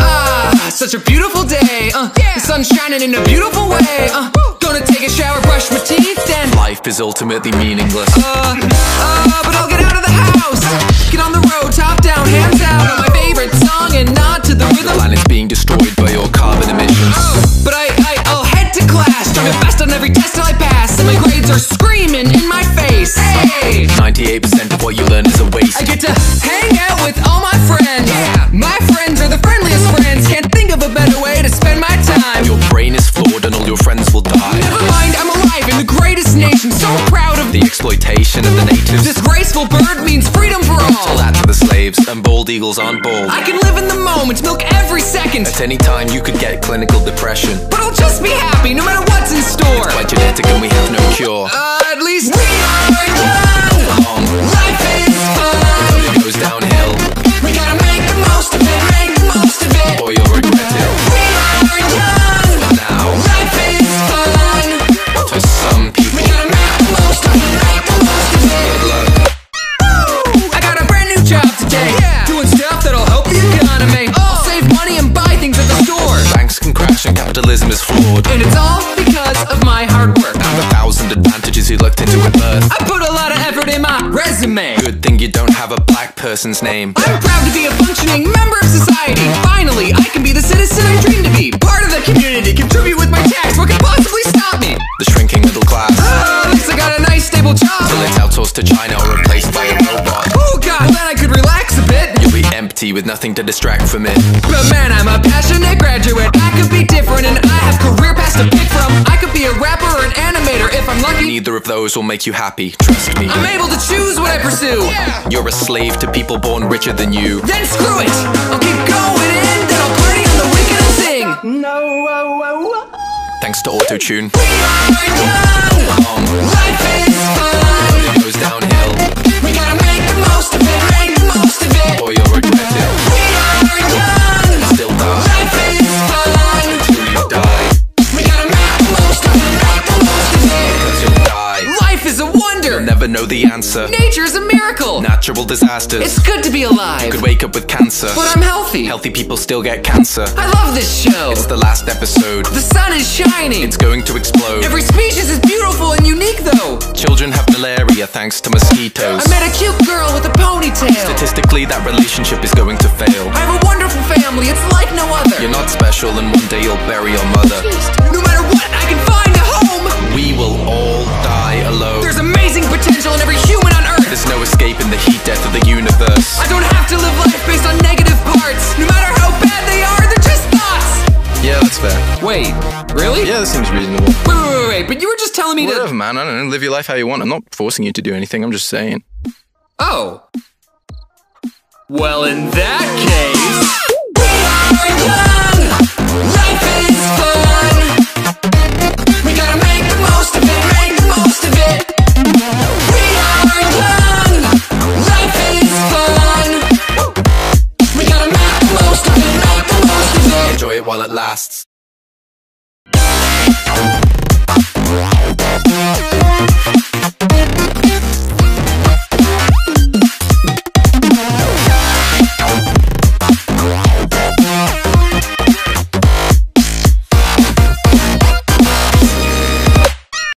Ah, such a beautiful day. Uh, the sun's shining in a beautiful way. Uh, gonna take a shower, brush my teeth, then. Life is ultimately meaningless. Uh, uh, but I'll get out of the house. Get on the road, top down, hands out on my favorite song and nod to the The rhythm. planet is being destroyed by your carbon emissions. But I, I, I'll head to class, driving fast on every test Hey, 98% of what you learn is a waste. I get to hang out with all my friends. Yeah. My friends are the friendliest friends. Can't think of a better way to spend my time. Your brain is flawed and all your friends will die. Never mind, I'm alive in the greatest nation. So proud of The exploitation of the natives. this graceful bird means freedom for Tell all. that to the slaves, and bald eagles aren't bald. I can live in the moment, milk every second. At any time, you could get clinical depression. But I'll just be happy no matter what's in store. By genetic, and we have no cure. Uh, person's name. I'm proud to be a functioning member of society. Finally, I can be the citizen I dream to be. Part of the community, contribute with my tax. What could possibly stop me? The shrinking middle class. Oh, at least I got a nice stable job. Till it's outsourced to China or replaced by a robot. Oh god, then I could relax a bit. You'll be empty with nothing to distract from it. But man, I'm a passionate graduate. I could be different and I have career paths to pick from. I could be a rapper or an animator I'm lucky. Neither of those will make you happy, trust me. I'm able to choose what I pursue. You're a slave to people born richer than you. Then screw it. I'll keep going in, then I'll party on the weekend and sing. No. Oh, oh, oh. Thanks to autotune. Know the answer. Nature is a miracle. Natural disasters. It's good to be alive. Could wake up with cancer. But I'm healthy. Healthy people still get cancer. I love this show. It's the last episode. The sun is shining. It's going to explode. Every species is beautiful and unique, though. Children have malaria thanks to mosquitoes. I met a cute girl with a ponytail. Statistically, that relationship is going to fail. I have a wonderful family. It's like no other. You're not special, and one day you'll bury your mother. No matter what, I can Yeah, that seems reasonable. Wait, wait, wait, wait. But you were just telling me Whatever, to. Whatever, man. I don't know. Live your life how you want. I'm not forcing you to do anything. I'm just saying. Oh. Well, in that case. We are young! Life is fun! We gotta make the most of it, make the most of it! We are young! Life is fun! We gotta make the most of it, make the most of it! Enjoy it while it lasts. Wow.